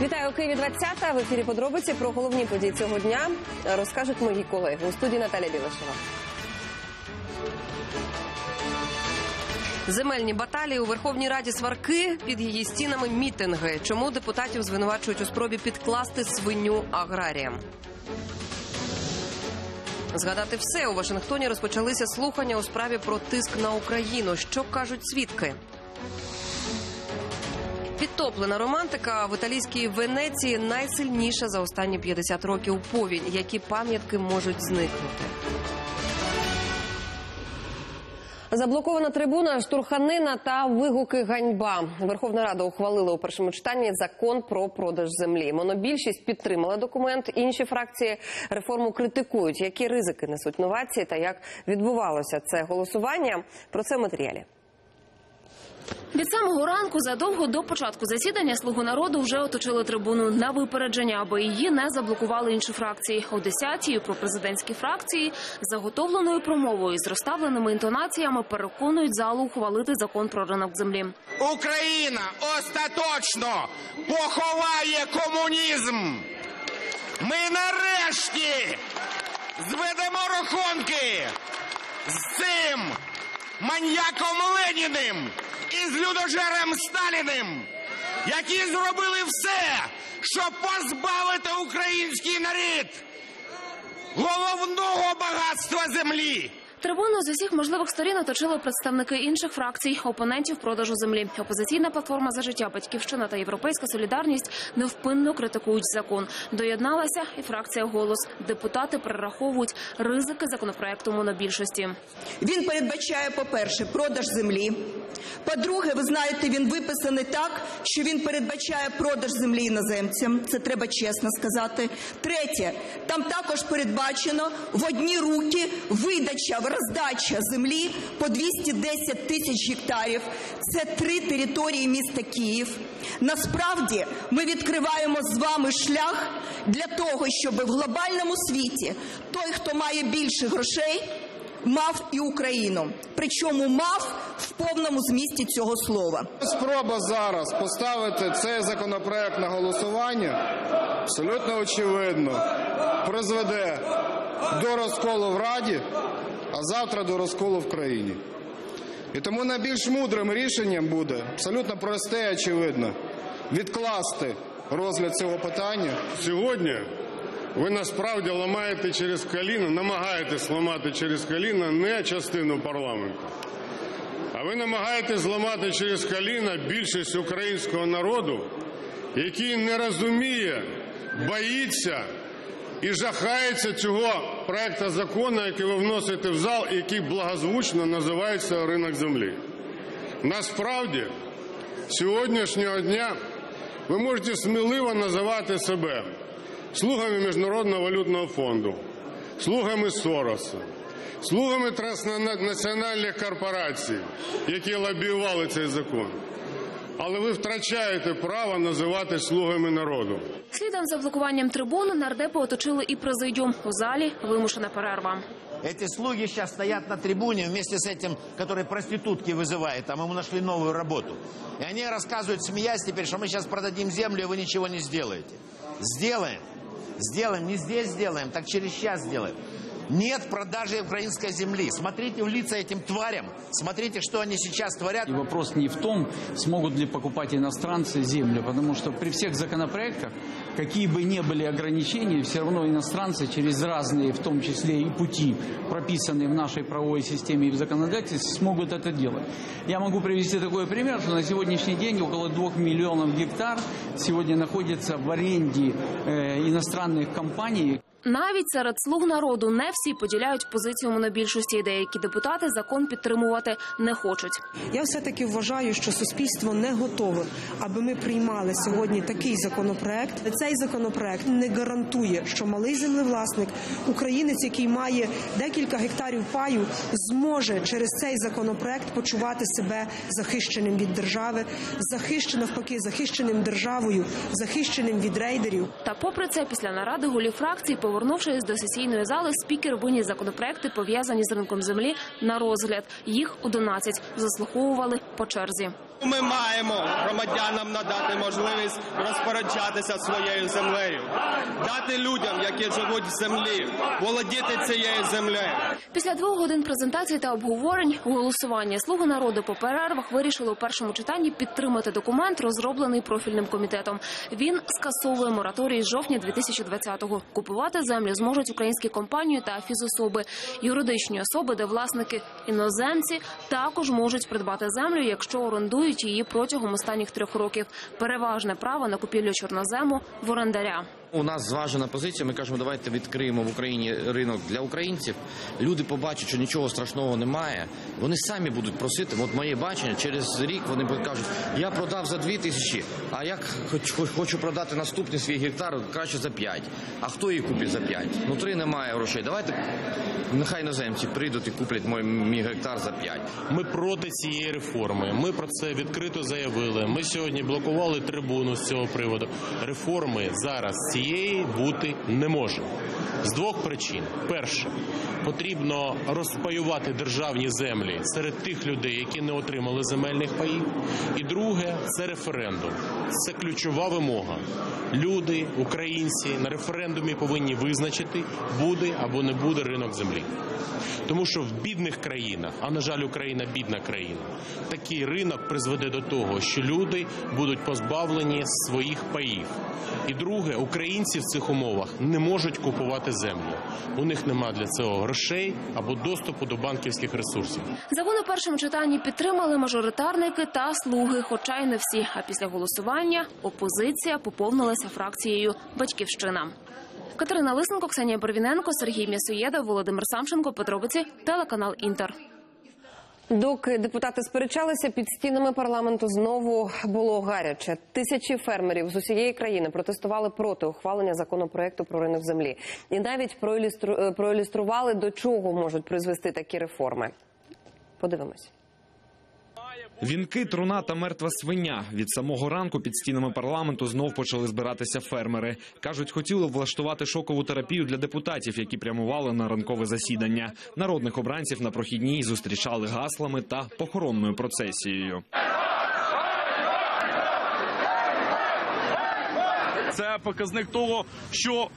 Вітаю у Києві 20 В ефірі подробиці про головні події цього дня розкажуть мої колеги у студії Наталя Білишева. Земельні баталії у Верховній Раді сварки під її стінами мітинги. Чому депутатів звинувачують у спробі підкласти свиню аграріям? Згадати все у Вашингтоні розпочалися слухання у справі про тиск на Україну. Що кажуть свідки? Підтоплена романтика в італійській Венеції найсильніша за останні 50 років повінь. Які пам'ятки можуть зникнути? Заблокована трибуна, штурханина та вигуки ганьба. Верховна Рада ухвалила у першому читанні закон про продаж землі. Монобільшість підтримала документ. Інші фракції реформу критикують. Які ризики несуть новації та як відбувалося це голосування? Про це в матеріалі. Від самого ранку, задовго до початку засідання, слугу народу вже оточили трибуну на випередження, аби її не заблокували інші фракції. О 10-й про президентські фракції заготовленою промовою з розставленими інтонаціями переконують залу ухвалити закон про ринок землі. Україна остаточно поховає комунізм. Ми нарешті зведемо рахунки з цим маньяком Леніним і з людожером Сталіним, які зробили все, щоб позбавити український народ головного багатства землі. Трибуну з усіх можливих сторін оточили представники інших фракцій, опонентів продажу землі. Опозиційна платформа за життя, батьківщина та європейська солідарність невпинно критикують закон. Доєдналася і фракція голос. Депутати перераховують ризики законопроекту монобільшості. Він передбачає, по-перше, продаж землі. По-друге, ви знаєте, він виписаний так, що він передбачає продаж землі іноземцям. Це треба чесно сказати. Третє, там також передбачено в одні руки видача, роздача землі по 210 тисяч гектарів. Це три території міста Київ. Насправді ми відкриваємо з вами шлях для того, щоб в глобальному світі той, хто має більше грошей, мав і Україну. Причому мав в повному змісті цього слова. Спроба зараз поставити цей законопроект на голосування абсолютно очевидно призведе до розколу в Раді, а завтра до розколу в країні. І тому найбільш мудрим рішенням буде абсолютно просте і очевидно відкласти розгляд цього питання. Сьогодні ви насправді ламаєте через коліно, намагаєтесь ламати через коліно не частину парламенту, а ви намагаєтесь зламати через коліно більшість українського народу, який не розуміє, боїться і жахається цього проекту закону, який ви вносите в зал, який благозвучно називається ринок землі. Насправді, сьогоднішнього дня ви можете сміливо називати себе слугами Міжнародного валютного фонду, слугами Сороса, слугами транснаціональних корпорацій, які лобіювали цей закон. Але ви втрачаєте право називати слугами народу. Слідом за блокуванням трибуни нардепи оточили і президіум. У залі вимушена перерва. Эти слуги сейчас стоят на трибуне вместе с этим, который проститутки вызывает. Там ему нашли новую работу. И они рассказывают, смеясь теперь, что мы сейчас продадим землю, и вы ничего не сделаете. Сделаем. Сделаем. Не здесь сделаем, так через час сделаем. Нет продажи украинской земли. Смотрите в лица этим тварям. Смотрите, что они сейчас творят. И вопрос не в том, смогут ли покупать иностранцы землю, потому что при всех законопроектах, какие бы ни были ограничения, все равно иностранцы через разные, в том числе и пути, прописанные в нашей правовой системе и в законодательстве, смогут это делать. Я могу привести такой пример, что на сегодняшний день около 2 миллионов гектар сегодня находится в аренде э, иностранных компаний. Навіть серед слуг народу не всі поділяють позицію монобільшості. і Деякі депутати закон підтримувати не хочуть. Я все таки вважаю, що суспільство не готове, аби ми приймали сьогодні такий законопроект. цей законопроект не гарантує, що малий землевласник, українець, який має декілька гектарів паю, зможе через цей законопроект почувати себе захищеним від держави, захищеним навпаки, захищеним державою, захищеним від рейдерів. Та попри це, після наради голів фракцій, повернувшись до сесійної зали, спікер виніс законопроекти, пов'язані з ринком землі, на розгляд. Їх 11 заслуховували по черзі. Ми маємо громадянам надати можливість розпоряджатися своєю землею, дати людям, які живуть в землі, володіти цією землею. Після двох годин презентацій та обговорень голосування слуги народу по перервах вирішили у першому читанні підтримати документ, розроблений профільним комітетом. Він скасовує мораторій з жовтня 2020-го. Купувати землю зможуть українські компанії та фізособи. Юридичні особи, де власники іноземці, також можуть придбати землю, якщо орендують її протягом останніх трьох років. Переважне право на купівлю чорнозему в орендаря. У нас зважена позиція. Ми кажемо, давайте відкриємо в Україні ринок для українців. Люди побачать, що нічого страшного немає. Вони самі будуть просити. От моє бачення, через рік вони кажуть, я продав за дві тисячі, а як хоч, хоч- хочу продати наступний свій гектар, краще за п'ять. А хто її купить за п'ять? Внутри немає грошей. Давайте нехай іноземці прийдуть і куплять мій, мій гектар за п'ять. Ми проти цієї реформи. Ми про це відкрито заявили. Ми сьогодні блокували трибуну з цього приводу. Реформи зараз цієї бути не може. З двох причин: перше, потрібно розпаювати державні землі серед тих людей, які не отримали земельних паїв. І друге, це референдум. Це ключова вимога. Люди, українці на референдумі повинні визначити, буде або не буде ринок землі. Тому що в бідних країнах, а на жаль, Україна бідна країна, такий ринок призведе до того, що люди будуть позбавлені своїх паїв. І друге, українці в цих умовах не можуть купувати землю. У них немає для цього грошей або доступу до банківських ресурсів. Закон у першому читанні підтримали мажоритарники та слуги, хоча й не всі. А після голосування опозиція поповнилася фракцією Батьківщина. Катерина Лисенко, Ксенія Барвіненко, Сергій М'ясоєда, Володимир Самченко, Петровиці, телеканал Інтер. Доки депутати сперечалися, під стінами парламенту знову було гаряче. Тисячі фермерів з усієї країни протестували проти ухвалення законопроекту про ринок землі і навіть е, проілюстрували, до чого можуть призвести такі реформи. Подивимось. Вінки, труна та мертва свиня. Від самого ранку під стінами парламенту знов почали збиратися фермери. Кажуть, хотіли влаштувати шокову терапію для депутатів, які прямували на ранкове засідання. Народних обранців на прохідній зустрічали гаслами та похоронною процесією. Це показник того, що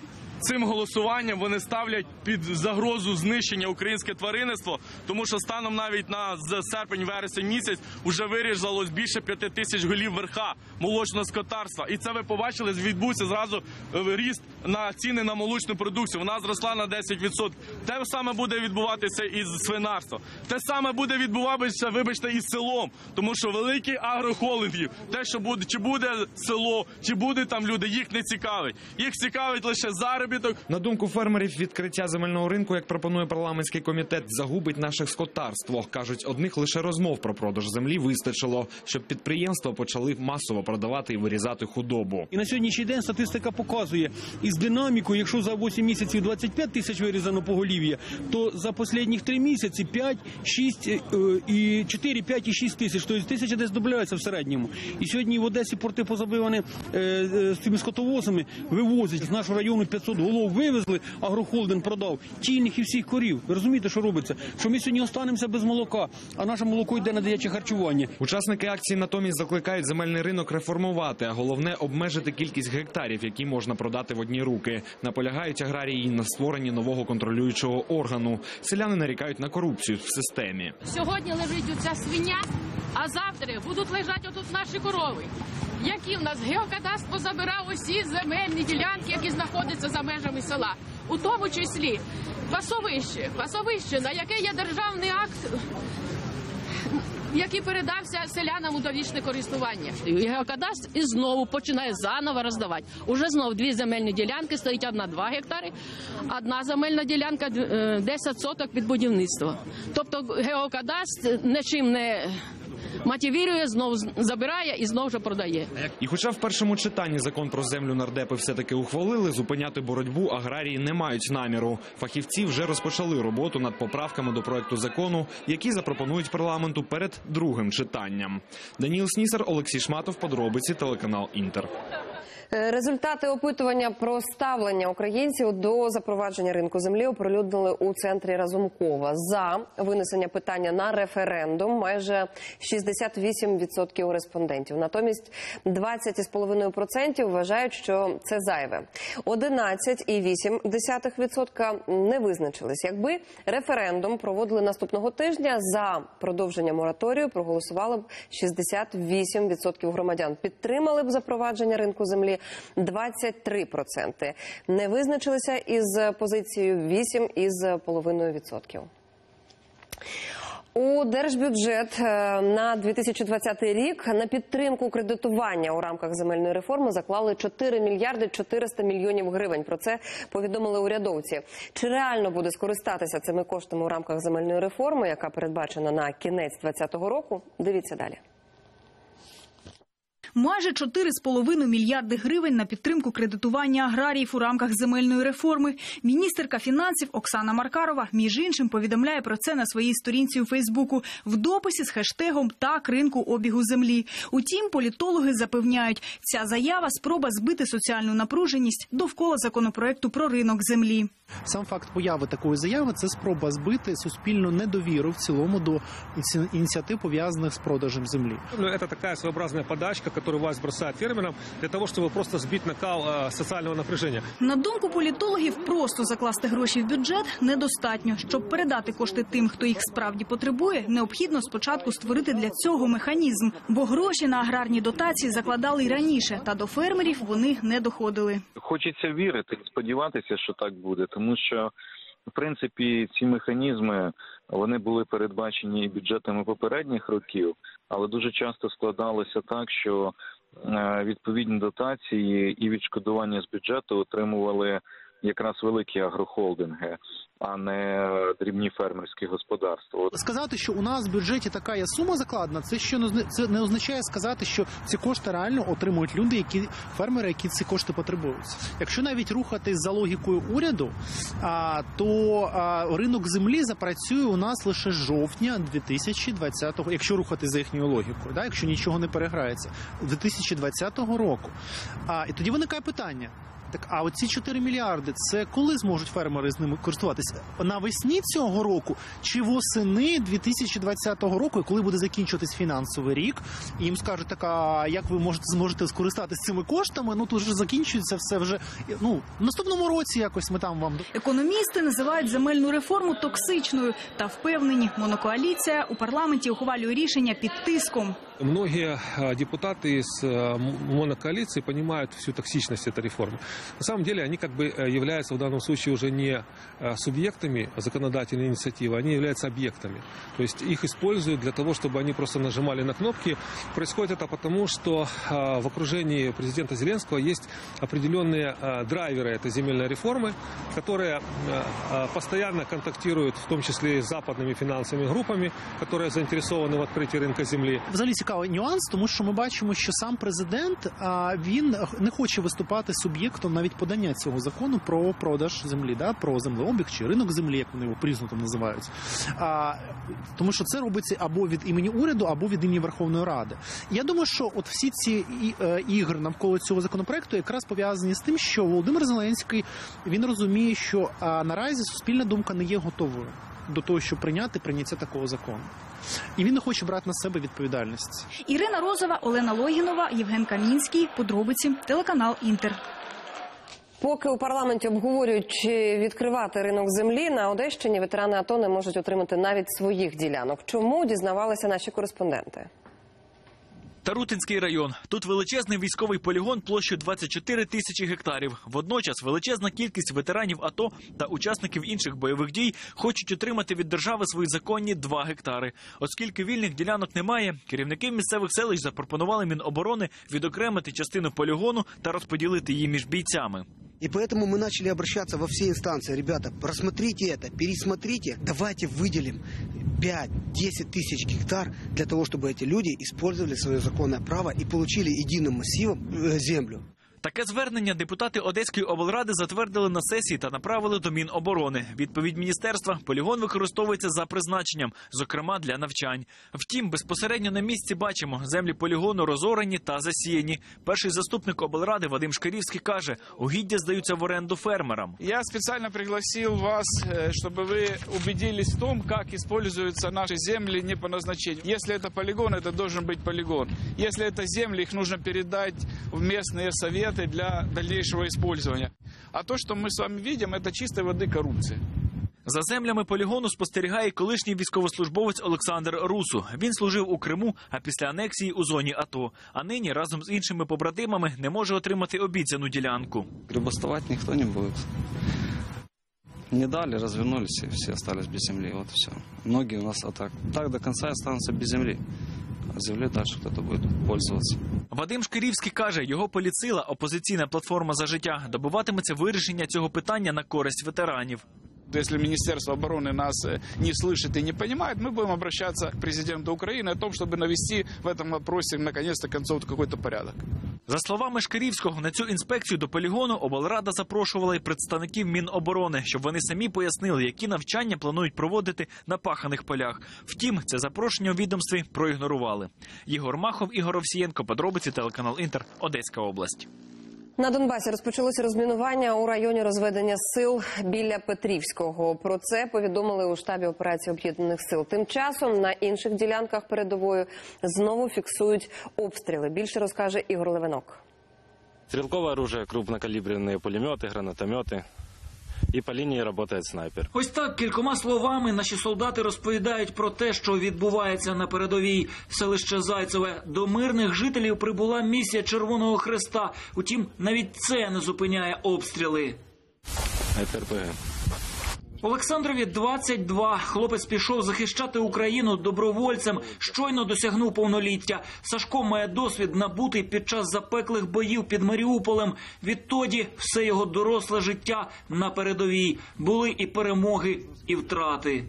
цим голосуванням вони ставлять під загрозу знищення українське тваринництво, тому що станом навіть на серпень-вересень місяць вже вирізалось більше п'яти тисяч голів верха молочного скотарства. І це ви побачили, відбувся зразу е, ріст на ціни на молочну продукцію. Вона зросла на 10%. Те саме буде відбуватися із свинарством. Те саме буде відбуватися, вибачте, із селом, тому що великі агрохолдинги, те, що буде, чи буде село, чи буде там люди, їх не цікавить. Їх цікавить лише заробіток. На думку фермерів, відкриття земельного ринку, як пропонує парламентський комітет, загубить наше скотарство. кажуть, одних лише розмов про продаж землі вистачило, щоб підприємства почали масово продавати і вирізати худобу. І на сьогоднішній день статистика показує із динамікою, якщо за 8 місяців 25 тисяч вирізано поголів'я, то за останні 3 місяці 5, 6 е, і 4, 5 і 6 тисяч. Тобто тисяча десь додається в середньому. І сьогодні в Одесі порти позабивані е, е, з цими скотовозами, вивозять з нашого району 500 голов вивезли, агрохолдинг продав тільних і всіх корів. Ви розумієте, що робиться? Що ми сьогодні останемося без молока, а наше молоко йде на дитяче харчування. Учасники акції натомість закликають земельний ринок реформувати, а головне обмежити кількість гектарів, які можна продати в одні руки. Наполягають аграрії на створенні нового контролюючого органу. Селяни нарікають на корупцію в системі. Сьогодні лежить оця свиня, а завтра будуть лежати отут наші корови. Які в нас геокадастр забирав усі земельні ділянки, які знаходяться за межами села, у тому числі пасовище, пасовище, на яке є державний акт, який передався селянам у довічне користування. І геокадастр і знову починає заново роздавати. Уже знову дві земельні ділянки стоїть одна 2 гектари, одна земельна ділянка е, 10 соток під будівництво. Тобто геокадастр нічим не мотивує, знову забирає і знову ж продає. І, хоча в першому читанні закон про землю нардепи все таки ухвалили, зупиняти боротьбу аграрії не мають наміру. Фахівці вже розпочали роботу над поправками до проекту закону, які запропонують парламенту перед другим читанням. Даніл Снісар, Олексій Шматов, подробиці, телеканал Інтер. Е, Результати опитування про ставлення українців до запровадження ринку землі оприлюднили у центрі Разумкова. За винесення питання на референдум майже 68% респондентів. Натомість 20,5% вважають, що це зайве. 11,8% не визначились. Якби референдум проводили наступного тижня, за продовження мораторію проголосувало б 68% громадян. Підтримали б запровадження ринку землі 23%. Не визначилися із позицією 8,5%. У держбюджет е, на 2020 рік на підтримку кредитування у рамках земельної реформи заклали 4 мільярди 400 мільйонів гривень. Про це повідомили урядовці. Чи реально буде скористатися цими коштами у рамках земельної реформи, яка передбачена на кінець 2020 року? Дивіться далі. Майже 4,5 мільярди гривень на підтримку кредитування аграріїв у рамках земельної реформи. Міністерка фінансів Оксана Маркарова, між іншим, повідомляє про це на своїй сторінці у Фейсбуку в дописі з хештегом «Так ринку обігу землі». Утім, політологи запевняють, ця заява спроба збити соціальну напруженість довкола законопроекту про ринок землі. Сам факт появи такої заяви це спроба збити суспільну недовіру в цілому до ініці- ініціатив пов'язаних з продажем землі. Ну, это такая своеобразная подачка, которую власть бросает фермерам для того, чтобы просто сбить накал э, социального напряжения. На думку політологів, просто закласти гроші в бюджет недостатньо. Щоб передати кошти тим, хто їх справді потребує, необхідно спочатку створити для цього механізм, бо гроші на аграрні дотації закладали й раніше, та до фермерів вони не доходили. Хочеться вірити і сподіватися, що так буде, тому що в принципі ці механізми вони були передбачені бюджетами попередніх років, але дуже часто складалося так, що е, відповідні дотації і відшкодування з бюджету отримували якраз великі агрохолдинги, а не дрібні фермерські господарства. Сказати, що у нас в бюджеті така є сума закладена, це що не це не означає сказати, що ці кошти реально отримують люди, які фермери, які ці кошти потребують. Якщо навіть рухатись за логікою уряду, а, то а, ринок землі запрацює у нас лише жовтня 2020-го, якщо рухати за їхньою логікою, да, якщо нічого не переграється, 2020 року. А, і тоді виникає питання. Так, а оці 4 мільярди, це коли зможуть фермери з ними користуватися? Навесні цього року чи восени 2020 року, коли буде закінчуватись фінансовий рік, їм скажуть, так, а як ви можете зможете скористатися цими коштами? Ну тут вже закінчується все вже. Ну в наступному році якось ми там вам Економісти називають земельну реформу токсичною та впевнені, монокоаліція у парламенті ухвалює рішення під тиском. Многие э, депутаты из э, монокоалиции понимают всю токсичность этой реформы. На самом деле они как бы э, являются в данном случае уже не э, субъектами законодательной инициативы, они являются объектами. То есть их используют для того, чтобы они просто нажимали на кнопки. Происходит это потому, что э, в окружении президента Зеленского есть определенные э, драйверы этой земельной реформы, которые постоянно контактируют, в том числе и с западными финансовыми группами, которые заинтересованы в открытии рынка земли. Взагалі цікавий нюанс, тому що ми бачимо, що сам президент він не хоче виступати суб'єктом навіть подання цього закону про продаж землі, да, про землеобіг чи ринок землі, як вони його прізно там називають. А, тому що це робиться або від імені уряду, або від імені Верховної Ради. Я думаю, що от всі ці е, ігри навколо цього законопроекту якраз пов'язані з тим, що Володимир Зеленський він розуміє, що наразі суспільна думка не є готовою до того, щоб прийняти прийняття такого закону. І він не хоче брати на себе відповідальність. Ірина Розова, Олена Логінова, Євген Камінський. Подробиці телеканал Інтер. Поки у парламенті обговорюють, чи відкривати ринок землі на Одещині, ветерани АТО не можуть отримати навіть своїх ділянок. Чому дізнавалися наші кореспонденти? Тарутинський район. Тут величезний військовий полігон площею 24 тисячі гектарів. Водночас величезна кількість ветеранів АТО та учасників інших бойових дій хочуть отримати від держави свої законні 2 гектари. Оскільки вільних ділянок немає, керівники місцевих селищ запропонували Міноборони відокремити частину полігону та розподілити її між бійцями. И поэтому мы начали обращаться во все инстанции. Ребята, просмотрите это, пересмотрите. Давайте выделим 5-10 тысяч гектар для того, чтобы эти люди использовали свое законное право и получили единым массивом э, землю. Таке звернення депутати Одеської облради затвердили на сесії та направили до Міноборони. Відповідь міністерства полігон використовується за призначенням, зокрема для навчань. Втім, безпосередньо на місці бачимо, землі полігону розорані та засіяні. Перший заступник облради Вадим Шкарівський каже, угіддя здаються в оренду фермерам. Я специально пригласил вас, э, чтобы вы убедились в том, как используются наши земли не по назначению. Если это полигон, это должен быть полигон. Если это земли, их нужно передать в местные советы для дальнейшего использования. А то, что мы с вами видим, это чистой воды коррупция. За землями полігону спостерігає колишній військовослужбовець Олександр Русу. Він служив у Криму, а після анексії у зоні АТО. А нині разом з іншими побратимами не може отримати обіцяну ділянку. Грибоставать никто не будет. Не дали, развернулись, и все остались без земли. Вот и все. Многие у нас а так, так до конца и останутся без земли. А землей дальше кто-то будет. Вадим Шкирівський каже, його поліцила опозиційна платформа за життя добиватиметься вирішення цього питання на користь ветеранів. Если Министерство обороны нас э, не слышит и не понимает, мы будем обращаться к президенту Украины о том, чтобы навести в этом вопросе наконец-то концов какой-то порядок. За словами Шкарівського, на цю інспекцію до полігону облрада запрошувала й представників Міноборони, щоб вони самі пояснили, які навчання планують проводити на паханих полях. Втім, це запрошення у відомстві проігнорували. Єгор Махов, Ігор Овсієнко, подробиці телеканал Інтер, Одеська область. На Донбасі розпочалося розмінування у районі розведення сил біля Петрівського. Про це повідомили у штабі операції об'єднаних сил. Тим часом на інших ділянках передової знову фіксують обстріли. Більше розкаже Ігор Левинок. Стрелковое оружие, крупнокалиберные пулеметы, гранатометы. И по лінії працює снайпер. Ось так кількома словами наші солдати розповідають про те, що відбувається на передовій селище Зайцеве. До мирних жителів прибула місія Червоного Хреста. Утім, навіть це не зупиняє обстріли. РПГ. Олександрові 22. Хлопець пішов захищати Україну добровольцем. Щойно досягнув повноліття. Сашко має досвід набутий під час запеклих боїв під Маріуполем. Відтоді все його доросле життя на передовій. Були і перемоги, і втрати.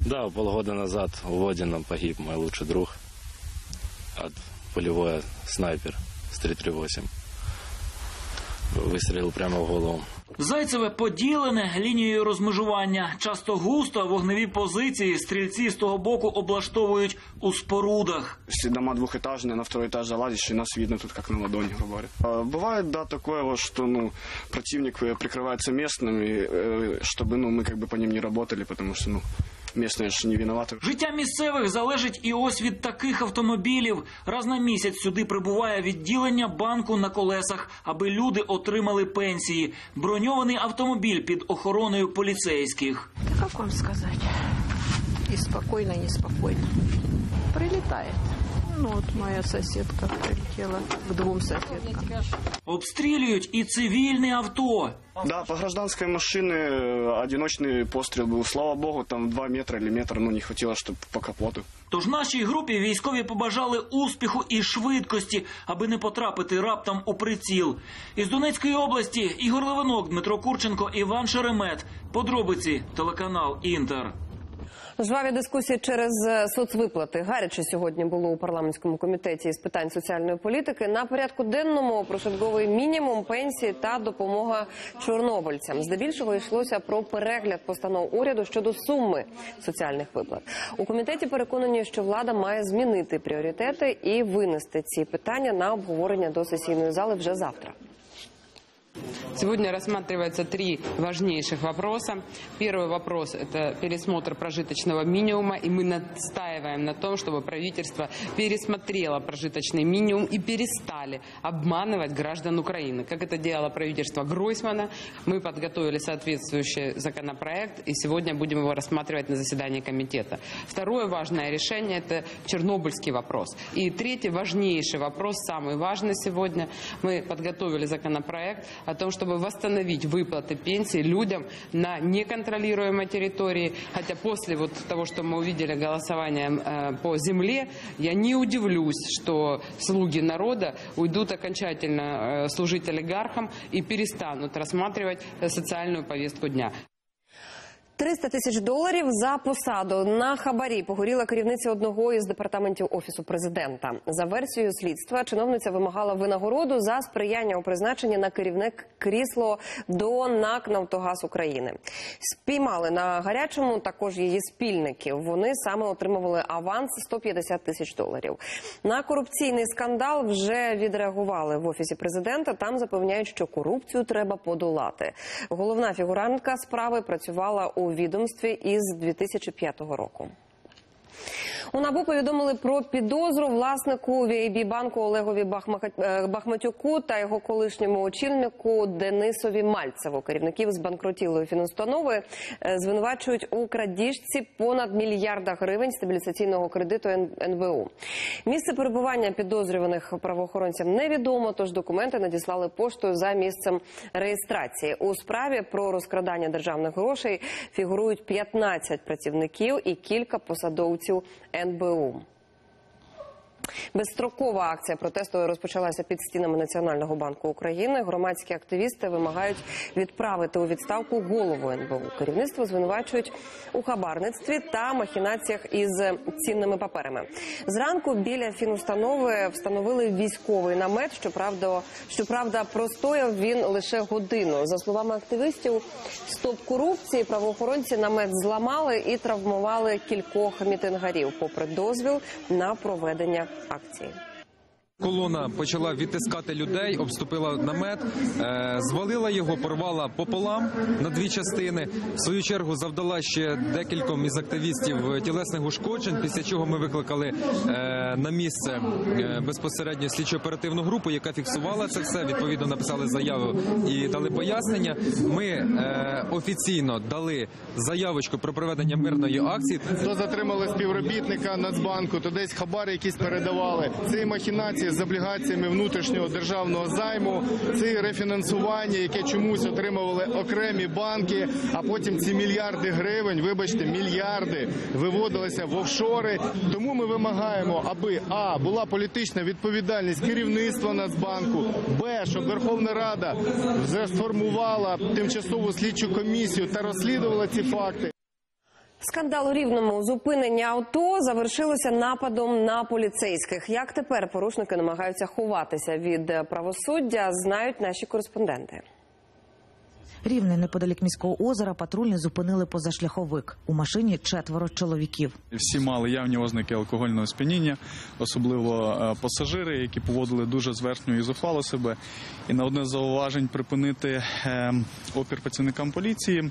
Да, полгода назад в Водином погиб мой лучший друг от пулевой снайпер с 338. Выстрелил прямо в голову. Зайцеве поділене лінією розмежування. Часто густо вогневі позиції стрільці з того боку облаштовують у спорудах. Все дома двухэтажные, на второй этаж залазишь, и нас видно тут как на ладони, грубо говоря. А, Бывает, да, такое вот, что, ну, противник э, прикрывается местными, э, чтобы, ну, мы как бы по ним не работали, потому что, ну, местные же не виноваты. Життя місцевих залежить і ось від таких автомобілів. Раз на місяць сюди прибуває відділення банку на колесах, аби люди отримали пенсії. Броньований автомобіль під охороною поліцейських. Як вам і И спокойно, и прилітає. Прилетает. Ну вот моя соседка прилетела к двум соседкам. Обстрілюють і цивільне авто. Да, по гражданской машине э, одиночный пострел был. Слава богу, там 2 метра или метр, ну, не хватило, чтобы по капоту. Тож нашій групі військові побажали успіху і швидкості, аби не потрапити раптом у приціл. Із Донецької області Ігор Левинок, Дмитро Курченко, Іван Шеремет. Подробиці телеканал Інтер. Жваві дискусії через е, соцвиплати. Гаряче сьогодні було у парламентському комітеті з питань соціальної політики. На порядку денному прожитковий мінімум пенсії та допомога чорнобильцям. Здебільшого йшлося про перегляд постанов уряду щодо суми соціальних виплат. У комітеті переконані, що влада має змінити пріоритети і винести ці питання на обговорення до сесійної зали вже завтра. Сегодня рассматривается три важнейших вопроса. Первый вопрос – это пересмотр прожиточного минимума, и мы настаиваем на том, чтобы правительство пересмотрело прожиточный минимум и перестали обманывать граждан Украины. Как это делало правительство Гройсмана, мы подготовили соответствующий законопроект, и сегодня будем его рассматривать на заседании комитета. Второе важное решение – это чернобыльский вопрос. И третий важнейший вопрос, самый важный сегодня, мы подготовили законопроект о том, чтобы восстановить выплаты пенсий людям на неконтролируемой территории. Хотя после вот того, что мы увидели голосование э, по земле, я не удивлюсь, что слуги народа уйдут окончательно э, служить олигархам и перестанут рассматривать э, социальную повестку дня. 300 тисяч доларів за посаду на хабарі погоріла керівниця одного із департаментів офісу президента. За версією слідства, чиновниця вимагала винагороду за сприяння у призначенні на керівник крісло до НАК «Нафтогаз України. Спіймали на гарячому також її спільників. Вони саме отримували аванс 150 тисяч доларів. На корупційний скандал вже відреагували в офісі президента. Там запевняють, що корупцію треба подолати. Головна фігурантка справи працювала у відомстві із 2005 року. У НАБУ повідомили про підозру власнику VIB банку Олегові е, Бахматюку та його колишньому очільнику Денисові Мальцеву. Керівників збанкрутілої фінустанови е, звинувачують у крадіжці понад мільярда гривень стабілізаційного кредиту НБУ. Місце перебування підозрюваних правоохоронцям невідомо, тож документи надіслали поштою за місцем реєстрації. У справі про розкрадання державних грошей фігурують 15 працівників і кілька посадовців НБУ. and boom. Безстрокова акція протесту розпочалася під стінами Національного банку України. Громадські активісти вимагають відправити у відставку голову НБУ. Керівництво звинувачують у хабарництві та махінаціях із цінними паперами. Зранку біля фінустанови встановили військовий намет. Щоправда, щоправда, простояв він лише годину. За словами активістів, стоп корупції правоохоронці намет зламали і травмували кількох мітингарів, попри дозвіл на проведення акції. Колона почала відтискати людей, обступила намет, е, звалила його, порвала пополам на дві частини. В свою чергу завдала ще декільком із активістів тілесних ушкоджень. Після чого ми викликали е, на місце е, безпосередньо слідчо-оперативну групу, яка фіксувала це все. Відповідно написали заяву і дали пояснення. Ми офіційно дали заявочку про проведення мирної акції. То затримали співробітника Нацбанку, то десь хабари якісь передавали. Це і махінації з облігаціями внутрішнього державного займу, це рефінансування, яке чомусь отримували окремі банки, а потім ці мільярди гривень, вибачте, мільярди виводилися в офшори. Тому ми вимагаємо, аби а була політична відповідальність керівництва Нацбанку, б щоб Верховна Рада сформувала тимчасову слідчу комісію та розслідувала ці факти. Скандал у рівному зупинення авто завершилося нападом на поліцейських. Як тепер порушники намагаються ховатися від е, правосуддя, знають наші кореспонденти. Рівне неподалік міського озера патрульні зупинили позашляховик. У машині четверо чоловіків. Всі мали явні ознаки алкогольного сп'яніння, особливо е, пасажири, які поводили дуже зверхньо і зухвало себе. І на одне з зауважень припинити е, опір працівникам поліції.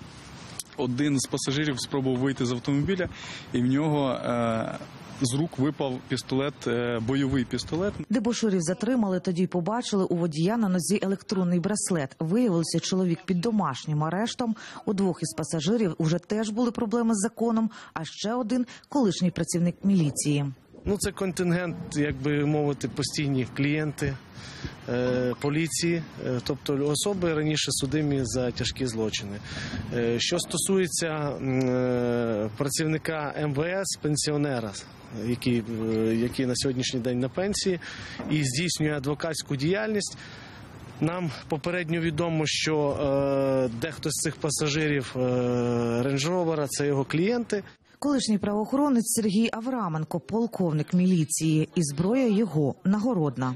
Один з пасажирів спробував вийти з автомобіля, і в нього е, з рук випав пістолет, е, бойовий пістолет. Дебошурів затримали, тоді побачили у водія на нозі електронний браслет. Виявився чоловік під домашнім арештом. У двох із пасажирів уже теж були проблеми з законом. А ще один колишній працівник міліції. Ну, це контингент, як би мовити, постійні клієнти е, поліції, е, тобто особи раніше судимі за тяжкі злочини. Е, що стосується е, працівника МВС, пенсіонера, який, е, який на сьогоднішній день на пенсії і здійснює адвокатську діяльність. Нам попередньо відомо, що е, дехто з цих пасажирів Рейндж Ровера це його клієнти. Колишній правоохоронець Сергій Авраменко, полковник міліції, і зброя його нагородна.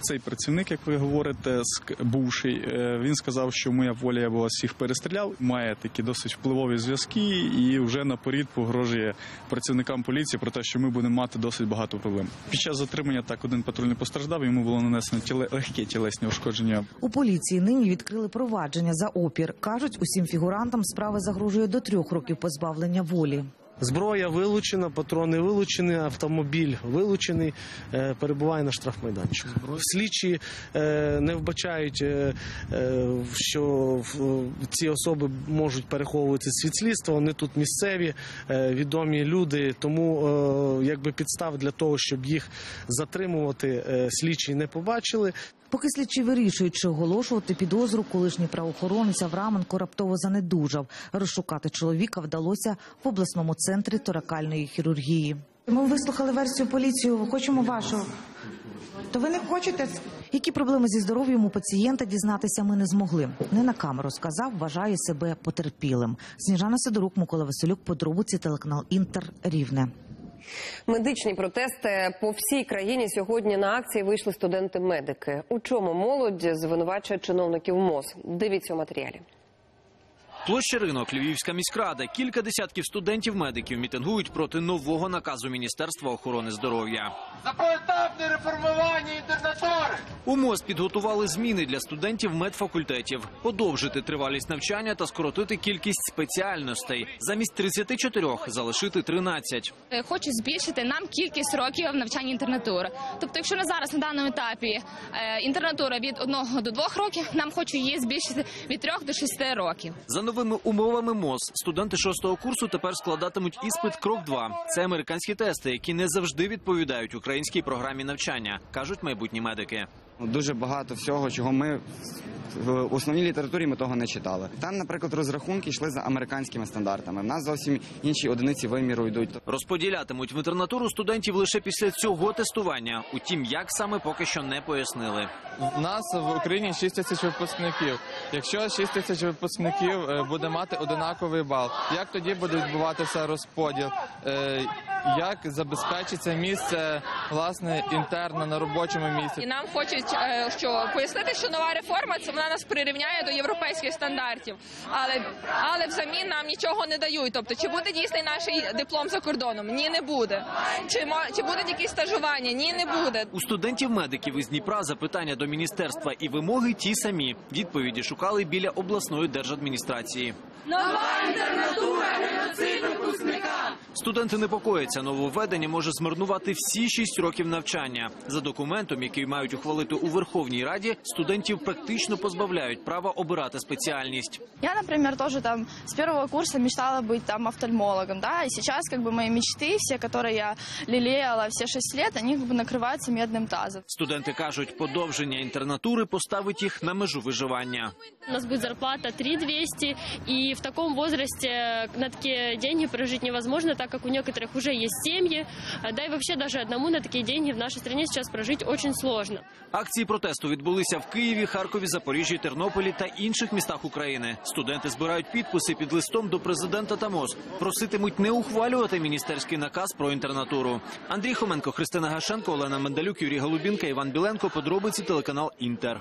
Цей працівник, як ви говорите, бувший, е, він сказав, що моя воля я би вас всіх перестріляв. Має такі досить впливові зв'язки, і вже наперед погрожує працівникам поліції про те, що ми будемо мати досить багато проблем. Під час затримання так один патрульний постраждав. Йому було нанесено тіле легке тілесні ушкодження. У поліції нині відкрили провадження за опір. кажуть, усім фігурантам справи загрожує до трьох років позбавлення волі. Зброя вилучена, патрони вилучені, автомобіль вилучений, е, перебуває на штрафмайданчику. Слідчі е, не вбачають, е, що ці особи можуть переховуватися від слідства. Вони тут місцеві, відомі люди, тому якби підстав для того, щоб їх затримувати, слідчі не побачили. Поки слідчі вирішують, чи оголошувати підозру, колишній правоохоронець Авраменко раптово занедужав. Розшукати чоловіка вдалося в обласному центрі торакальної хірургії. Ми вислухали версію поліції. Хочемо вашу. То ви не хочете? Які проблеми зі здоров'ям у пацієнта дізнатися ми не змогли. Не на камеру сказав, вважає себе потерпілим. Сніжана Сидорук, Микола Василюк, подробиці телеканал Інтер Рівне. Медичні протести по всій країні сьогодні на акції вийшли студенти-медики. У чому молодь звинувачує чиновників МОЗ? Дивіться у матеріалі. Площа ринок, Львівська міськрада. Кілька десятків студентів-медиків мітингують проти нового наказу Міністерства охорони здоров'я. За поетапне реформування інтернатури. У МОЗ підготували зміни для студентів медфакультетів, подовжити тривалість навчання та скоротити кількість спеціальностей. Замість 34 залишити 13. Е, Хочу збільшити нам кількість років навчання інтернатури. Тобто, якщо на зараз на даному етапі е, інтернатура від 1 до 2 років, нам хочу її збільшити від 3 до 6 років. За новими умовами МОЗ студенти шостого курсу тепер складатимуть іспит крок 2 Це американські тести, які не завжди відповідають українській програмі навчання, кажуть майбутні медики. Дуже багато всього, чого ми в основній літературі ми того не читали. Там, наприклад, розрахунки йшли за американськими стандартами. В нас зовсім інші одиниці виміру йдуть. Розподілятимуть в інтернатуру студентів лише після цього тестування. Утім, як саме поки що не пояснили. У нас в Україні 6 тисяч випускників. Якщо 6 тисяч випускників е, буде мати одинаковий бал, як тоді буде відбуватися розподіл? Е, Як забезпечиться місце власне інтерна на робочому місці? І нам хочуть е, що пояснити, що нова реформа це вона нас прирівняє до європейських стандартів, але але взамін нам нічого не дають. Тобто, чи буде дійсний наш диплом за кордоном? Ні, не буде. Чи чи будуть якісь стажування? Ні, не буде. У студентів-медиків із Дніпра запитання до міністерства і вимоги ті самі. Відповіді шукали біля обласної держадміністрації. Нова інтернатура геноцид випускника. Студенти непокояться. Нововведення може змарнувати всі шість років навчання. За документом, який мають ухвалити у Верховній Раді, студентів практично позбавляють права обирати спеціальність. Я, например, тоже там с первого курса мечтала быть там офтальмологом, да, и сейчас как бы мои мечты, все, которые я лелеяла все шесть лет, они как бы накрываются медным тазом. Студенти кажуть, подовження інтернатури поставить їх на межу виживання. У нас будет зарплата 3200, и в таком возрасте на такие деньги прожить невозможно, так как у некоторых уже есть семьи, да и вообще даже одному на такие деньги в нашей стране сейчас прожить очень сложно. Акції протесту відбулися в Києві, Харкові, Запоріжжі, Тернополі та інших містах України. Студенти збирають підписи під листом до президента та МОЗ. Проситимуть не ухвалювати міністерський наказ про інтернатуру. Андрій Хоменко, Христина Гашенко, Олена Мендалюк, Юрій Голубінка, Іван Біленко. Подробиці телеканал Інтер.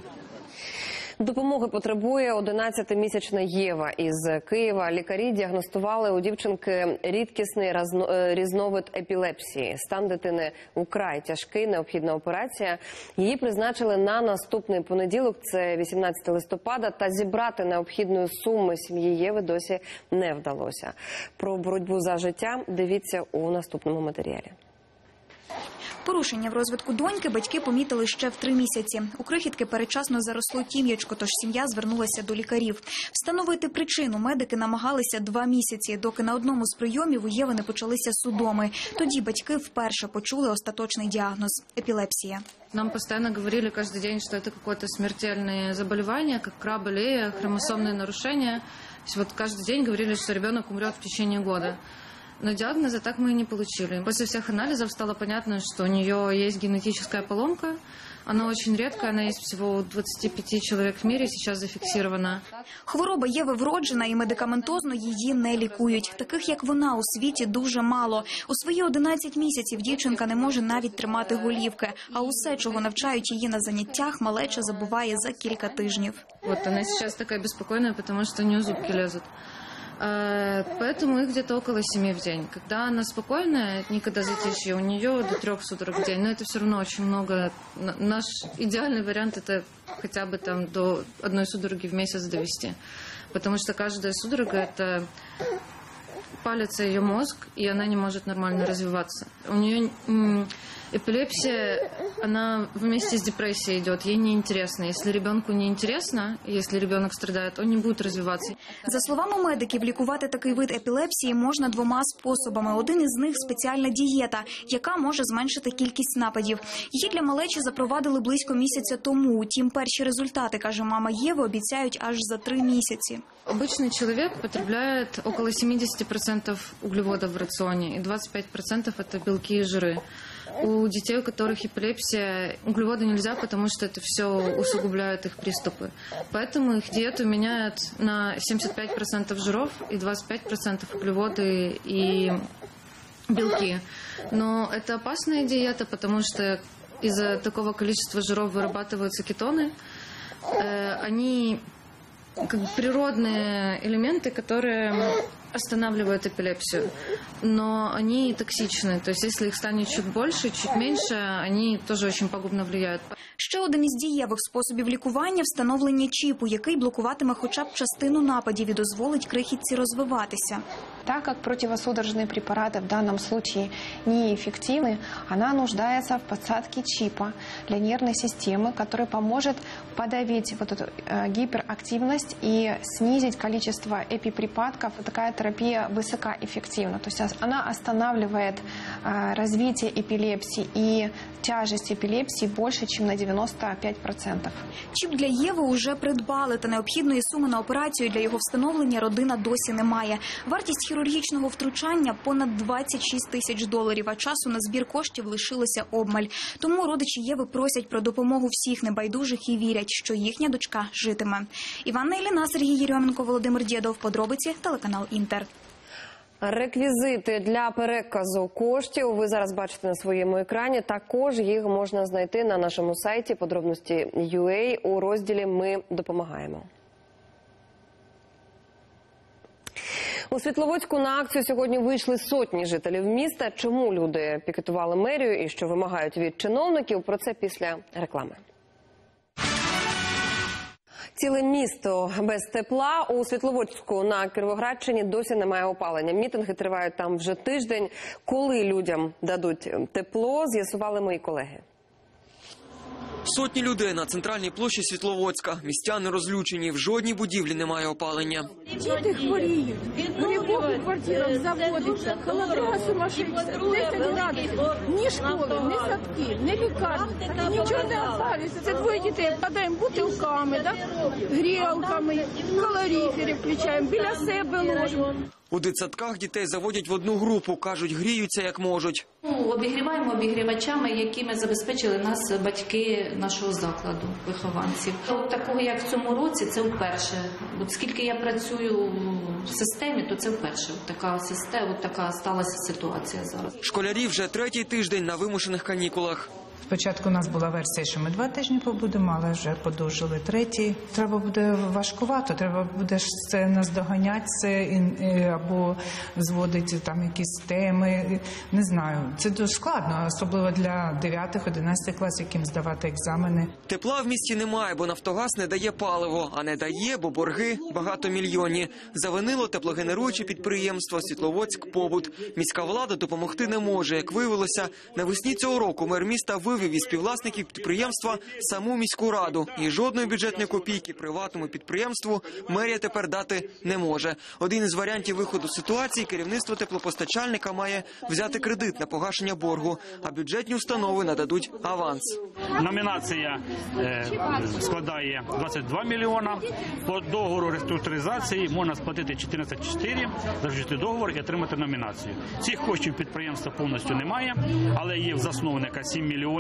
Допомоги потребує 11-місячна Єва із Києва. Лікарі діагностували у дівчинки рідкісний е, різновид епілепсії. Стан дитини украй тяжкий, необхідна операція. Її призначили на наступний понеділок, це 18 листопада. Та зібрати необхідної суми сім'ї Єви досі не вдалося. Про боротьбу за життя дивіться у наступному матеріалі. Порушення в розвитку доньки батьки помітили ще в три місяці. У крихітки передчасно заросло тім'ячко, тож сім'я звернулася до лікарів. Встановити причину медики намагалися два місяці, доки на одному з прийомів у Єви не почалися судоми. Тоді батьки вперше почули остаточний діагноз епілепсія. Нам постоянно говорили каждый день, что это какое-то смертельное заболевание, как краболея, хромосомные нарушения. То есть вот каждый день говорили, что ребенок умрет в течение года. Но диагноза так мы и не получили. После всех анализов стало понятно, что у нее есть генетическая поломка. Она очень редкая, она есть всего у 25 человек в мире, сейчас зафиксирована. Хвороба Єви вроджена і медикаментозно її не лікують. Таких як вона у світі дуже мало. У свої 11 місяців дівчинка не може навіть тримати голівки. А усе, чого навчають її на заняттях, малеча забуває за кілька тижнів. Вот она сейчас такая беспокойная, потому что у нее зубки лезут. Э, Поэтому их где-то около 7 в день. Когда она спокойная, никогда затишье, у нее до трех судорог в день. Но это все равно очень много. Наш идеальный вариант это хотя бы там до одной судороги в месяц довести. Потому что каждая судорога это палится ее мозг, и она не может нормально развиваться. У нее эпилепсия, она вместе с депрессией идет, ей неинтересно. Если ребенку неинтересно, если ребенок страдает, он не будет развиваться. За словами медиків, лікувати такий вид епілепсії можна двома способами. Один із них спеціальна дієта, яка може зменшити кількість нападів. Її для малечі запровадили близько місяця тому. Утім, перші результати, каже мама Єви, обіцяють аж за три місяці. Обычный человек потребляет около 70% углеводов в рационе, и 25% это белки и жиры. У детей, у которых эпилепсия, углеводы нельзя, потому что это все усугубляет их приступы. Поэтому их диету меняют на 75% жиров и 25% углеводы и белки. Но это опасная диета, потому что из-за такого количества жиров вырабатываются кетоны. Э, Они как бы природные элементы, которые останавливают эпилепсию, но они токсичны. То есть если их станет чуть больше, чуть меньше, они тоже очень пагубно влияют. Ще один із дієвих способів лікування встановлення чіпу, який блокуватиме хоча б частину нападів і дозволить крихітці розвиватися. Так как противосудорожные препараты в данном случае неэффективны, она нуждается в подсадке чипа для нервной системы, который поможет подавить вот эту э, гиперактивность и снизить количество эпиприпадков. Такая терапия высокоэффективна. То есть ос- она останавливает э, развитие эпилепсии и тяжесть эпилепсии больше, чем на 95%. Чіп для Єви уже придбали, та необхідної суми на операцію для його встановлення родина досі не має. Вартість хірургічного втручання понад 26 тисяч доларів, а часу на збір коштів лишилося обмаль. Тому родичі Єви просять про допомогу всіх небайдужих і вірять, що їхня дочка житиме. Іванна Іліна, Сергій Єрьоменко, Володимир Дєдов. Подробиці телеканал Інтер. Реквізити для переказу коштів ви зараз бачите на своєму екрані. Також їх можна знайти на нашому сайті подробності UA у розділі Ми допомагаємо. У Світловодську на акцію сьогодні вийшли сотні жителів міста. Чому люди пікетували мерію і що вимагають від чиновників? Про це після реклами. Ціле місто без тепла у Світловодську на Кіровоградщині досі немає опалення. Мітинги тривають там вже тиждень. Коли людям дадуть тепло, з'ясували мої колеги. Сотні людей на центральній площі Світловодська. Містяни розлючені. В жодній будівлі немає опалення. Діти хворіють, грибок у квартирах заводиться, холодра сумасшедша, 10 градусів, ні школи, ні садки, ні лікарні, нічого не опалюється. Це двоє дітей подаємо бутилками, да? грілками, калоріфери включаємо, біля себе ложимо. У дитсадках дітей заводять в одну групу. Кажуть, гріються як можуть. Ну, Обігріваємо обігрівачами, якими забезпечили нас батьки нашого закладу, вихованців. От такого, як в цьому році, це вперше. От скільки я працюю в системі, то це вперше. От така система, от така сталася ситуація зараз. Школярі вже третій тиждень на вимушених канікулах. Спочатку у нас була версія, що ми два тижні побудемо, але вже подовжили третій. Треба буде важкувато, треба буде це наздоганяти це або зводити там якісь теми. Не знаю, це дуже складно, особливо для 9-11 класів, яким здавати екзамени. Тепла в місті немає, бо Нафтогаз не дає паливо, а не дає, бо борги багатомільйонні. Завинило теплогенеруюче підприємство Світловодськ Побут. Міська влада допомогти не може. Як виявилося, навесні цього року мер міста вивів із співвласників підприємства саму міську раду. І жодної бюджетної копійки приватному підприємству мерія тепер дати не може. Один із варіантів виходу ситуації керівництво теплопостачальника має взяти кредит на погашення боргу, а бюджетні установи нададуть аванс. Номінація е, складає 22 мільйона. По договору реструктуризації можна сплатити 14,4, заключити договор і отримати номінацію. Цих коштів підприємства повністю немає, але є в засновника 7 мільйонів.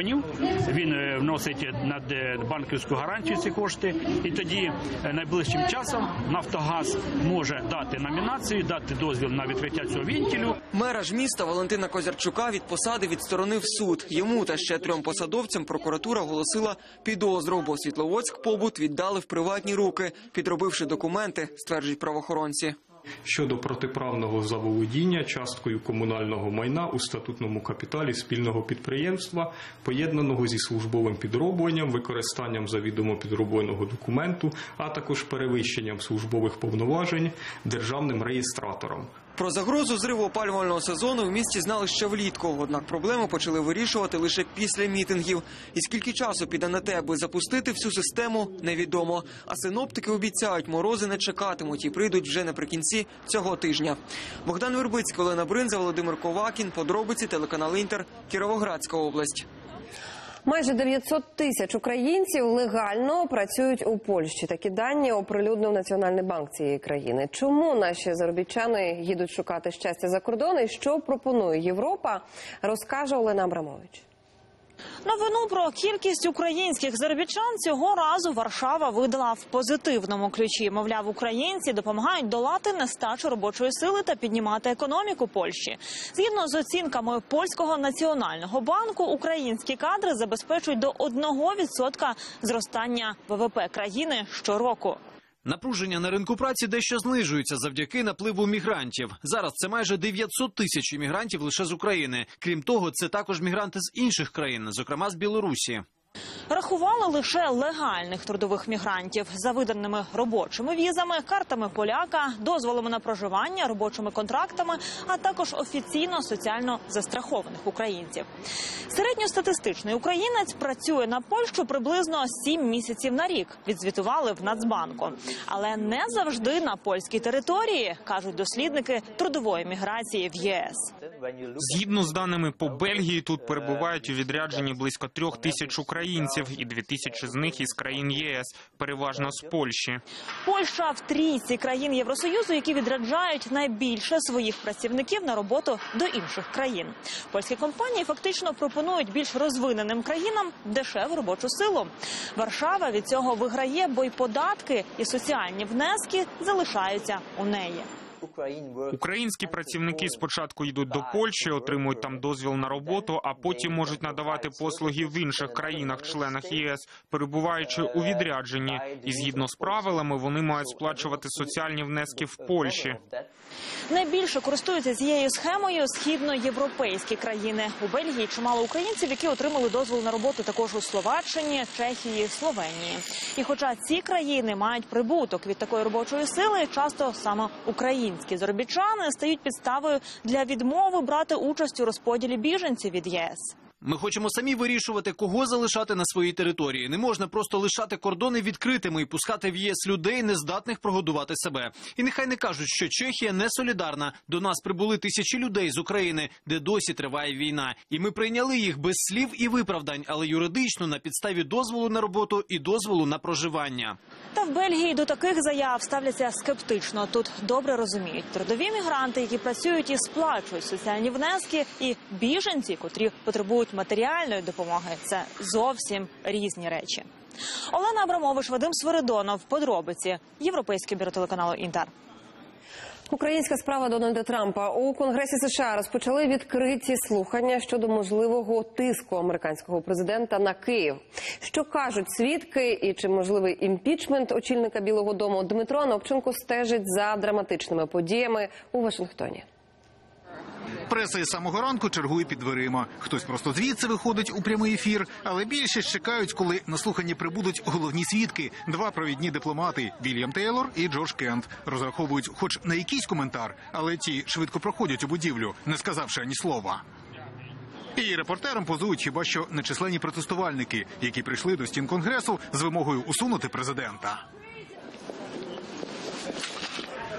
Він е, вносить на е, банківську гарантію ці кошти, і тоді е, найближчим часом Нафтогаз може дати номінацію, дати дозвіл на відкриття цього вентилю. Мера ж міста Валентина Козярчука від посади відсторонив суд. Йому та ще трьом посадовцям прокуратура оголосила підозру, бо Світловодськ побут віддали в приватні руки, підробивши документи, стверджують правоохоронці. Щодо протиправного заволодіння часткою комунального майна у статутному капіталі спільного підприємства, поєднаного зі службовим підробленням, використанням завідомо підробленого документу, а також перевищенням службових повноважень державним реєстратором. Про загрозу зриву опалювального сезону в місті знали ще влітку. Однак проблему почали вирішувати лише після мітингів. І скільки часу піде на те, аби запустити всю систему, невідомо. А синоптики обіцяють, морози не чекатимуть і прийдуть вже наприкінці цього тижня. Богдан Вербицький, Олена Бринза, Володимир Ковакін. Подробиці телеканал Інтер, Кіровоградська область. Майже 900 тисяч українців легально працюють у Польщі. Такі дані оприлюднив Національний банк цієї країни. Чому наші заробітчани їдуть шукати щастя за кордон і що пропонує Європа, розкаже Олена Абрамович. Новину про кількість українських заробітчан цього разу Варшава видала в позитивному ключі. Мовляв, українці допомагають долати нестачу робочої сили та піднімати економіку Польщі. Згідно з оцінками польського національного банку, українські кадри забезпечують до 1% зростання ВВП країни щороку. Напруження на ринку праці дещо знижується завдяки напливу мігрантів. Зараз це майже 900 тисяч іммігрантів лише з України. Крім того, це також мігранти з інших країн, зокрема з Білорусі. Рахували лише легальних трудових мігрантів за виданими робочими візами, картами поляка, дозволами на проживання, робочими контрактами, а також офіційно соціально застрахованих українців. Середньостатистичний українець працює на Польщу приблизно 7 місяців на рік. Відзвітували в Нацбанку, але не завжди на польській території, кажуть дослідники трудової міграції в ЄС. Згідно з даними по Бельгії, тут перебувають у відрядженні близько трьох тисяч українців, і дві тисячі з них із країн єС, переважно з Польщі. Польща в трійці країн Євросоюзу, які відряджають найбільше своїх працівників на роботу до інших країн. Польські компанії фактично пропонують більш розвиненим країнам дешеву робочу силу. Варшава від цього виграє, бо й податки і соціальні внески залишаються у неї. Українські працівники спочатку йдуть до Польщі, отримують там дозвіл на роботу, а потім можуть надавати послуги в інших країнах-членах ЄС, перебуваючи у відрядженні. І згідно з правилами, вони мають сплачувати соціальні внески в Польщі. Найбільше користуються цією схемою східноєвропейські країни. У Бельгії чимало українців, які отримали дозвіл на роботу також у Словаччині, Чехії, Словенії. І хоча ці країни мають прибуток від такої робочої сили, часто саме українські заробітчани стають підставою для відмови брати участь у розподілі біженців від ЄС. Ми хочемо самі вирішувати, кого залишати на своїй території. Не можна просто лишати кордони відкритими і пускати в ЄС людей, нездатних прогодувати себе. І нехай не кажуть, що Чехія не солідарна. До нас прибули тисячі людей з України, де досі триває війна. І ми прийняли їх без слів і виправдань, але юридично на підставі дозволу на роботу і дозволу на проживання. Та в Бельгії до таких заяв ставляться скептично. Тут добре розуміють трудові мігранти, які працюють і сплачують соціальні внески, і біженці, котрі потребують матеріальної допомоги. Це зовсім різні речі. Олена Абрамович, Вадим Свиридонов, подробиці Європейське бюро телеканалу Інтер. Українська справа Дональда Трампа у Конгресі США розпочали відкриті слухання щодо можливого тиску американського президента на Київ. Що кажуть свідки, і чи можливий імпічмент очільника Білого Дому Дмитро Анопченко стежить за драматичними подіями у Вашингтоні. Преса із самого ранку чергує під дверима. Хтось просто звідси виходить у прямий ефір, але більшість чекають, коли на слухання прибудуть головні свідки. Два провідні дипломати Вільям Тейлор і Джордж Кент розраховують, хоч на якийсь коментар, але ті швидко проходять у будівлю, не сказавши ані слова. І репортерам позують хіба що нечисленні протестувальники, які прийшли до стін конгресу з вимогою усунути президента.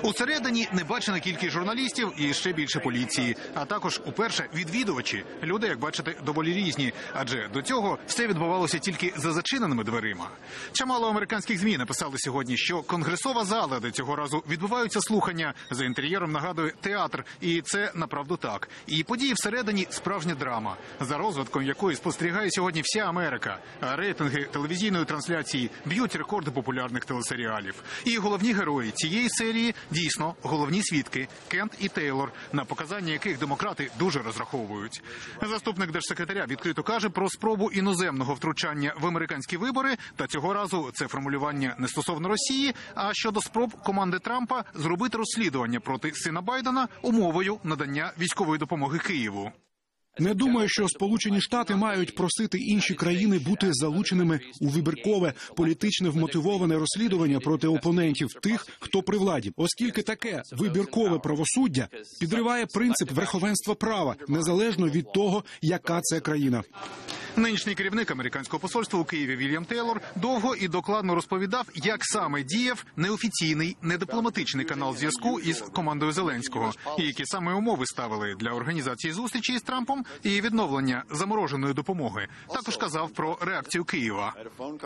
Усередині небачена кількість журналістів і ще більше поліції. А також уперше відвідувачі. Люди, як бачите, доволі різні, адже до цього все відбувалося тільки за зачиненими дверима. Чимало американських змі написали сьогодні, що конгресова зала, де цього разу відбуваються слухання за інтер'єром. Нагадує театр, і це направду так. І події всередині справжня драма, за розвитком якої спостерігає сьогодні вся Америка. Рейтинги телевізійної трансляції б'ють рекорди популярних телесеріалів. І головні герої цієї серії дійсно головні свідки Кент і Тейлор, на показання яких демократи дуже розраховують. Заступник держсекретаря відкрито каже про спробу іноземного втручання в американські вибори. Та цього разу це формулювання не стосовно Росії, а щодо спроб команди Трампа зробити розслідування проти сина Байдена умовою надання військової допомоги Києву. Не думаю, що Сполучені Штати мають просити інші країни бути залученими у вибіркове політичне вмотивоване розслідування проти опонентів тих, хто при владі, оскільки таке вибіркове правосуддя підриває принцип верховенства права незалежно від того, яка це країна. Нинішній керівник американського посольства у Києві Вільям Тейлор довго і докладно розповідав, як саме діяв неофіційний недипломатичний канал зв'язку із командою Зеленського, і які саме умови ставили для організації зустрічі із Трампом і відновлення замороженої допомоги. Також казав про реакцію Києва.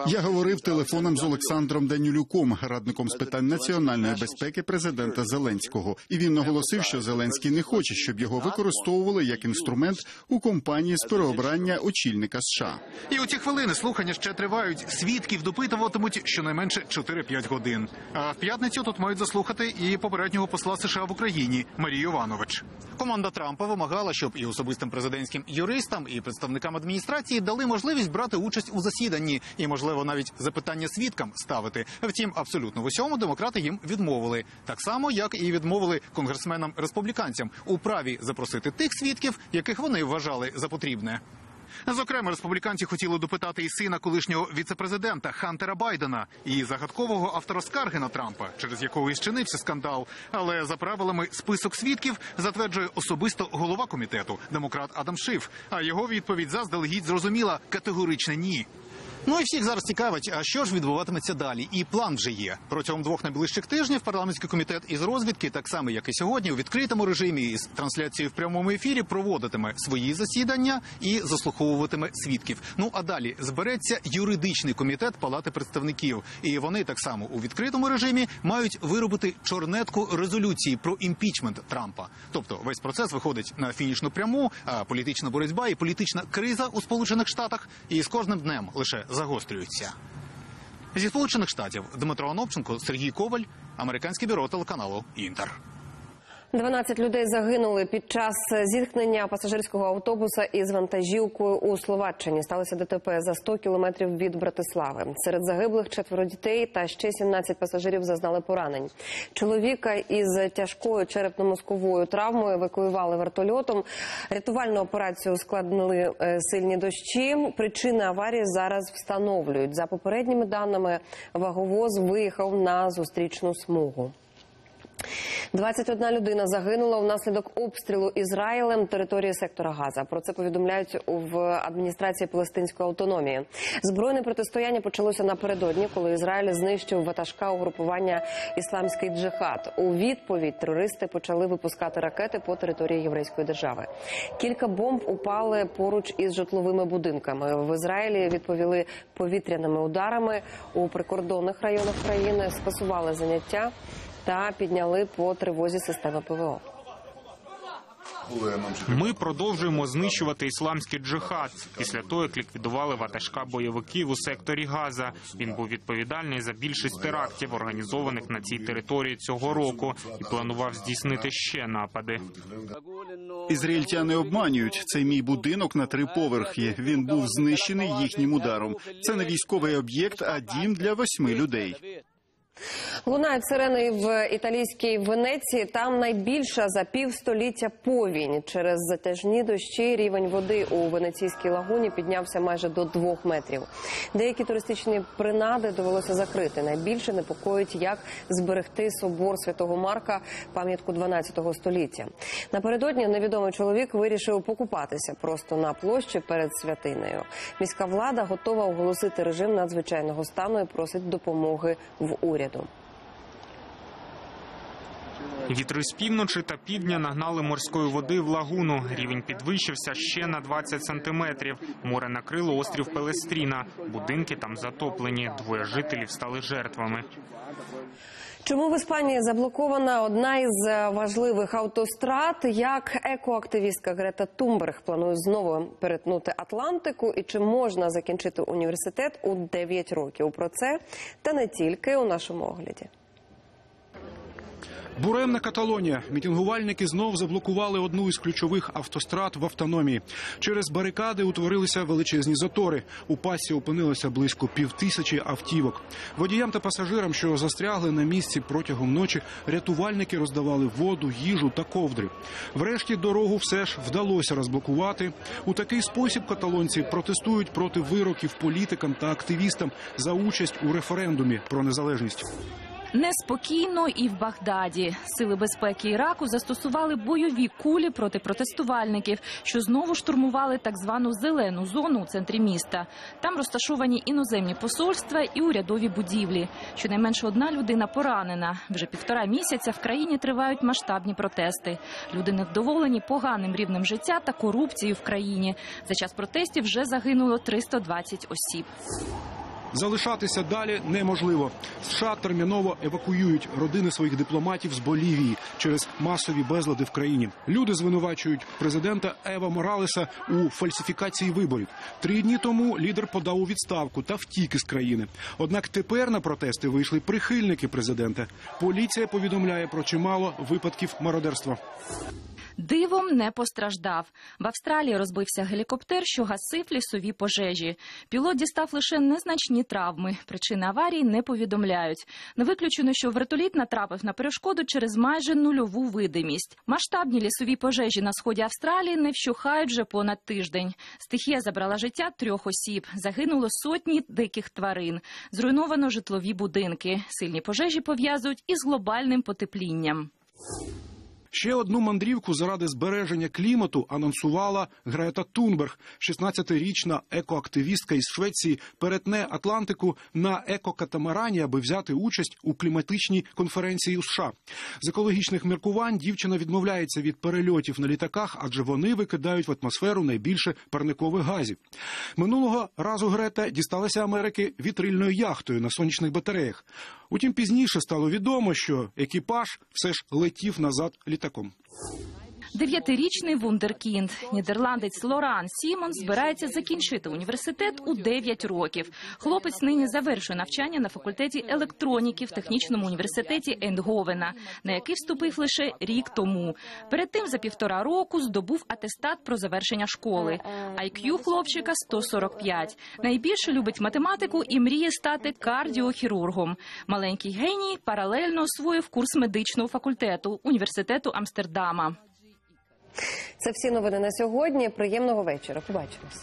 Я говорив телефоном з Олександром Данілюком, радником з питань національної безпеки президента Зеленського, і він наголосив, що Зеленський не хоче, щоб його використовували як інструмент у компанії з переобрання очільника США. І у ці хвилини слухання ще тривають. Свідків допитуватимуть щонайменше 4-5 годин. А в п'ятницю тут мають заслухати і попереднього посла США в Україні Марію Іванович. Команда Трампа вимагала, щоб і особистим президентським юристам, і представникам адміністрації дали можливість брати участь у засіданні, і можливо навіть запитання свідкам ставити. Втім, абсолютно в усьому демократи їм відмовили, так само як і відмовили конгресменам республіканцям у праві запросити тих свідків, яких вони вважали за потрібне. Зокрема, республіканці хотіли допитати і сина колишнього віцепрезидента Хантера Байдена і загадкового автора скарги на Трампа, через якого і зчинився скандал. Але за правилами список свідків затверджує особисто голова комітету, демократ Адам Шиф. А його відповідь заздалегідь зрозуміла категоричне ні. Ну і всіх зараз цікавить, а що ж відбуватиметься далі? І план вже є. Протягом двох найближчих тижнів парламентський комітет із розвідки, так само як і сьогодні, у відкритому режимі із трансляцією в прямому ефірі проводитиме свої засідання і заслуховуватиме свідків. Ну а далі збереться юридичний комітет Палати представників, і вони так само у відкритому режимі мають виробити чорнетку резолюції про імпічмент Трампа. Тобто весь процес виходить на фінішну пряму, а політична боротьба і політична криза у Сполучених Штатах і з кожним днем лише загострюються. Зі Сполучених Штатів Дмитро Оновченко, Сергій Коваль, американське бюро телеканалу Інтер. 12 людей загинули під час зіткнення пасажирського автобуса із вантажівкою у Словаччині. Сталося ДТП за 100 кілометрів від Братислави. Серед загиблих четверо дітей та ще 17 пасажирів зазнали поранень. Чоловіка із тяжкою черепно-мозковою травмою евакуювали вертольотом. Рятувальну операцію ускладнили е, сильні дощі. Причини аварії зараз встановлюють. За попередніми даними, ваговоз виїхав на зустрічну смугу. 21 людина загинула внаслідок обстрілу Ізраїлем території сектора Газа. Про це повідомляють в адміністрації Палестинської автономії. Збройне протистояння почалося напередодні, коли Ізраїль знищив ватажка угрупування Ісламський джихад. У відповідь терористи почали випускати ракети по території єврейської держави. Кілька бомб упали поруч із житловими будинками. В Ізраїлі відповіли повітряними ударами у прикордонних районах країни. Скасували заняття та підняли по тривозі системи ПВО. Ми продовжуємо знищувати ісламський джихад після того, як ліквідували ватажка бойовиків у секторі Газа. Він був відповідальний за більшість терактів, організованих на цій території цього року, і планував здійснити ще напади. Ізраїльтяни обманюють. Це мій будинок на три поверхи. Він був знищений їхнім ударом. Це не військовий об'єкт, а дім для восьми людей. Лунають сирени в італійській Венеції. Там найбільша за півстоліття повінь. Через затяжні дощі рівень води у венеційській лагуні піднявся майже до двох метрів. Деякі туристичні принади довелося закрити. Найбільше непокоїть, як зберегти собор святого Марка, пам'ятку 12 століття. Напередодні невідомий чоловік вирішив покупатися просто на площі перед святинею. Міська влада готова оголосити режим надзвичайного стану і просить допомоги в уряду. Вітри з півночі та півдня нагнали морської води в лагуну. Рівень підвищився ще на 20 сантиметрів. Море накрило острів Пелестріна. Будинки там затоплені. Двоє жителів стали жертвами. Чому в Іспанії заблокована одна із е, важливих автострад? Як екоактивістка Грета Тумберг планує знову перетнути Атлантику? І чи можна закінчити університет у 9 років? Про це та не тільки у нашому огляді. Буремна Каталонія. Мітингувальники знов заблокували одну із ключових автострад в автономії. Через барикади утворилися величезні затори. У пасі опинилося близько півтисячі автівок. Водіям та пасажирам, що застрягли на місці протягом ночі, рятувальники роздавали воду, їжу та ковдри. Врешті дорогу все ж вдалося розблокувати. У такий спосіб каталонці протестують проти вироків політикам та активістам за участь у референдумі про незалежність. Неспокійно і в Багдаді. Сили безпеки Іраку застосували бойові кулі проти протестувальників, що знову штурмували так звану зелену зону у центрі міста. Там розташовані іноземні посольства і урядові будівлі. Щонайменше одна людина поранена. Вже півтора місяця в країні тривають масштабні протести. Люди невдоволені поганим рівнем життя та корупцією в країні. За час протестів вже загинуло 320 осіб. Залишатися далі неможливо. США терміново евакуюють родини своїх дипломатів з Болівії через масові безлади в країні. Люди звинувачують президента Ева Моралеса у фальсифікації виборів. Три дні тому лідер подав у відставку та втік із країни. Однак тепер на протести вийшли прихильники президента. Поліція повідомляє про чимало випадків мародерства. Дивом не постраждав. В Австралії розбився гелікоптер, що гасив лісові пожежі. Пілот дістав лише незначні травми. Причини аварії не повідомляють. Не виключено, що вертоліт натрапив на перешкоду через майже нульову видимість. Масштабні лісові пожежі на сході Австралії не вщухають вже понад тиждень. Стихія забрала життя трьох осіб. Загинуло сотні диких тварин. Зруйновано житлові будинки. Сильні пожежі пов'язують із глобальним потеплінням. Ще одну мандрівку заради збереження клімату анонсувала Грета Тунберг, 16-річна екоактивістка із Швеції, перетне Атлантику на екокатамарані, аби взяти участь у кліматичній конференції у США. З екологічних міркувань дівчина відмовляється від перельотів на літаках, адже вони викидають в атмосферу найбільше парникових газів. Минулого разу Грета дісталася Америки вітрильною яхтою на сонячних батареях. Утім, пізніше стало відомо, що екіпаж все ж летів назад літаком. Дев'ятирічний вундеркінд нідерландець Лоран Сімон збирається закінчити університет у 9 років. Хлопець нині завершує навчання на факультеті електроніки в технічному університеті Ендговена, на який вступив лише рік тому. Перед тим за півтора року здобув атестат про завершення школи. IQ хлопчика 145. Найбільше любить математику і мріє стати кардіохірургом. Маленький геній паралельно освоїв курс медичного факультету університету Амстердама. Це всі новини на сьогодні. Приємного вечора. Побачимось.